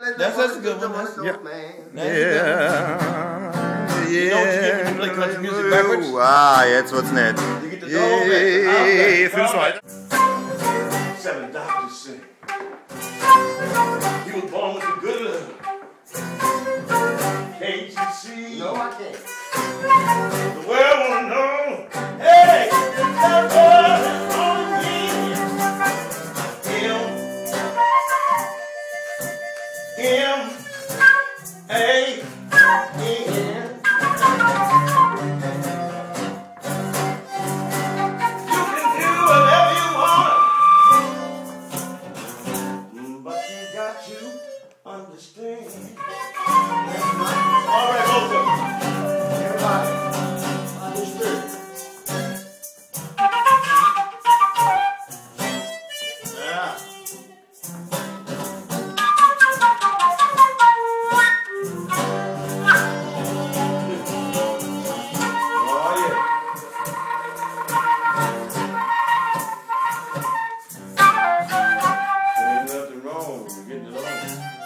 That's, that's a good one. That's, yeah. That's yeah. Yeah. You know what you get when you play country music backwards? Ah, jetzt wird's nett. You get the Yeah, fünf weiter. Seven doctors say he was born with a good love. Can't you see? No, I can't. Hey,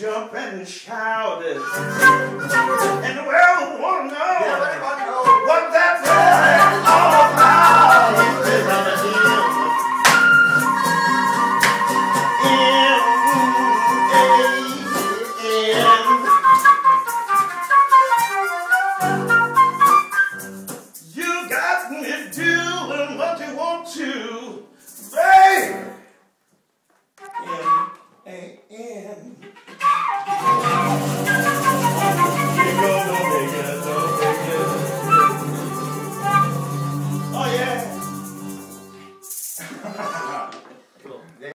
jump and shout it, and the world will know.